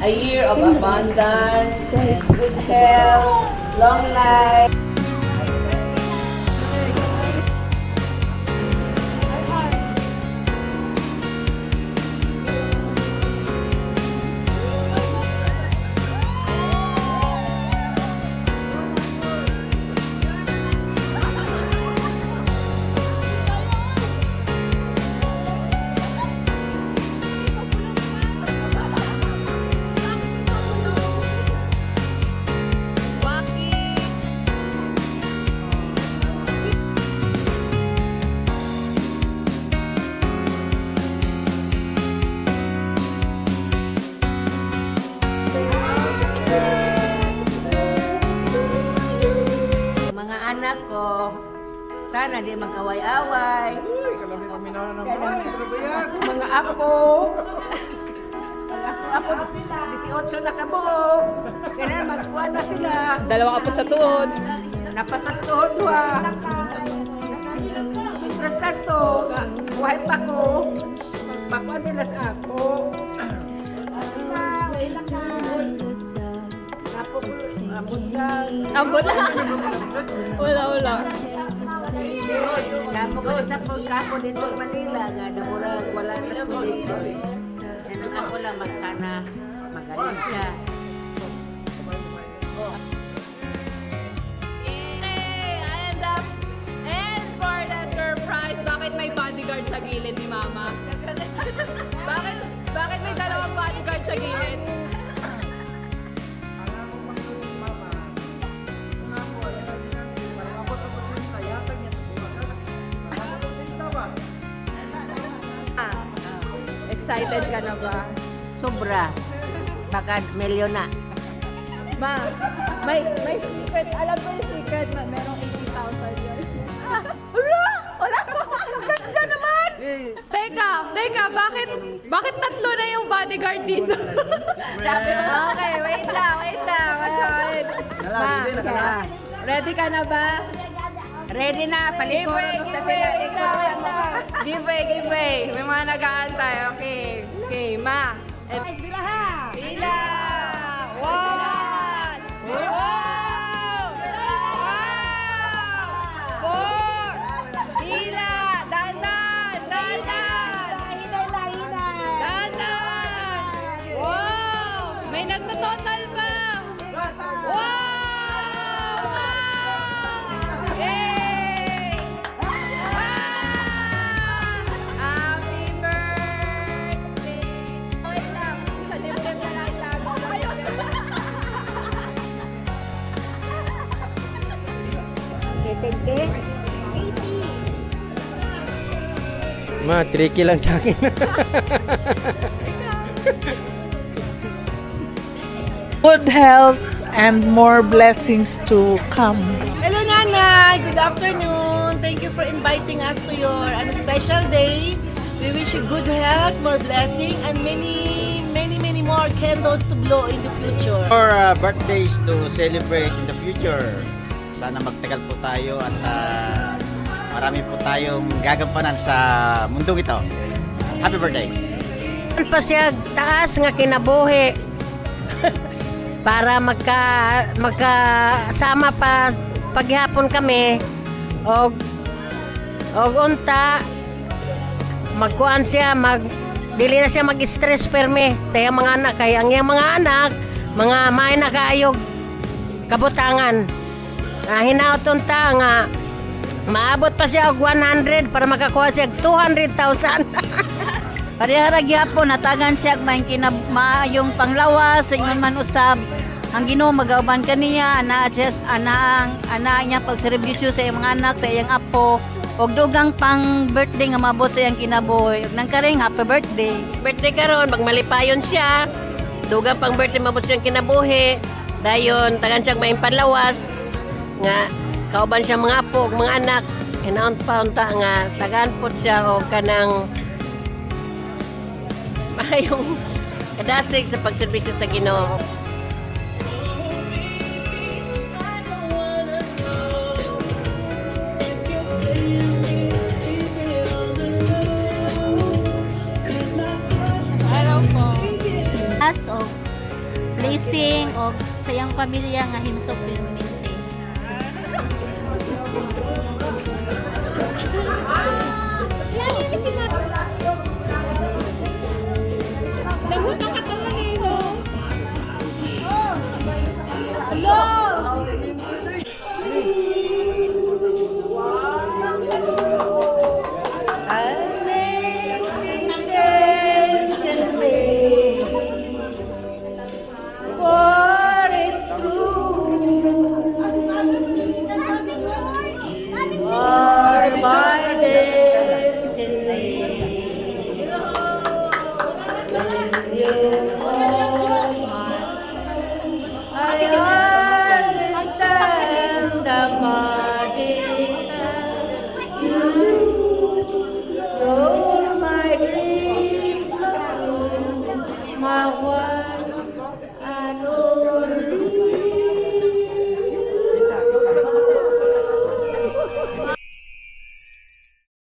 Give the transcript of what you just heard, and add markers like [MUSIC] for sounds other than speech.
a year of abundance, good health, long life. Anak ko, sana di magkaway-away. Uy, kalami kami na ng buhay. Ano ba yan? Mga apo, apo, 18 na kabuok. Kaya magkuha na sila. Dalawang apo sa tuod. Ko ah. Mientras tanto, buhay pa ko. Pakuan sila sa ako. Ka. Ambot Wala, wala. Kapo ko sa pagkapo dito sa Manila, nga namura wala na kondisyon. Yan ang ako lang, mas sana magaling siya. Bakit may bodyguard sa gilid ni Mama? bakit, bakit may dalawang bodyguard sa gilid? Excited ka na ba? Sobra. Baka milyon na. Ma, may, may secret. Alam ko yung secret. Ma, merong 80,000 yun. [LAUGHS] Wala! Wala ko! Ang ganda naman! Teka, teka, bakit, bakit tatlo na yung bodyguard dito? okay, wait lang, wait lang. Wait. Hindi, nakala. ready ka na ba? Ready na, palikuro sa sila. Giveaway, giveaway. May mga nag-aantay. Ma, tricky lang sa akin. [LAUGHS] good health and more blessings to come. Hello, Nana. Good afternoon. Thank you for inviting us to your ano, special day. We wish you good health, more blessing, and many, many, many more candles to blow in the future. More uh, birthdays to celebrate in the future. Sana magtagal po tayo at uh, marami po tayong gagampanan sa mundong ito. Happy birthday! pa taas nga kinabuhi [LAUGHS] para magka magkasama pa paghapon kami og og unta magkuan siya mag dili na siya mag-stress perme sa iyang mga anak kay ang iyang mga anak mga may na kaayog kabutangan ah, hinaoton ta nga maabot pa siya og 100 para makakuha siya og 200,000 [LAUGHS] Parehara gyapon natagan siya maing kinamaayong panglawas sa ingon man usab ang Ginoo magauban kaniya ana siya ana ang ana niya pagserbisyo sa iyang mga anak sa iyang apo og dugang pang birthday nga mabot sa iyang kinabuhi. Ug nang karing happy birthday. Birthday karon magmalipayon siya. Dugang pang birthday mabot siyang kinabuhi. Dayon tagan siyang maing panlawas nga kauban siya mga apo mga anak. Hinaon pa unta nga tagaan pod siya og kanang mayong kadasig sa pagserbisyo sa Ginoo. Blessing o sa iyang pamilya nga himsog you